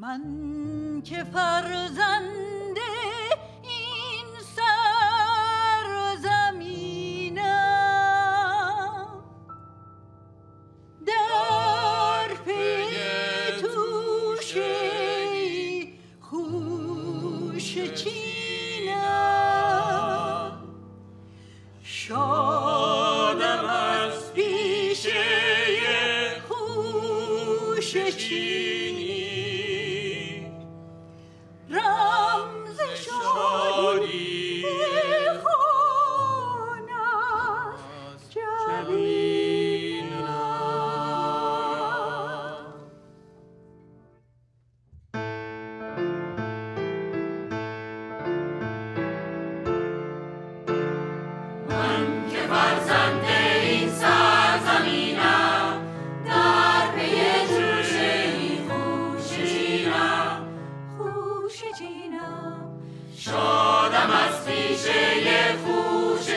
من که فرزند شادم از پیشه خوش